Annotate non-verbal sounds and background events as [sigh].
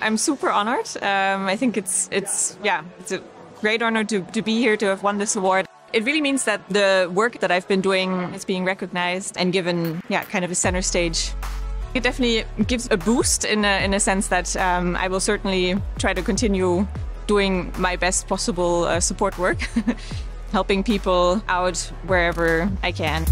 I'm super honored. Um, I think it's it's yeah, it's a great honor to, to be here to have won this award. It really means that the work that I've been doing is being recognized and given yeah, kind of a center stage. It definitely gives a boost in a, in a sense that um, I will certainly try to continue doing my best possible uh, support work, [laughs] helping people out wherever I can.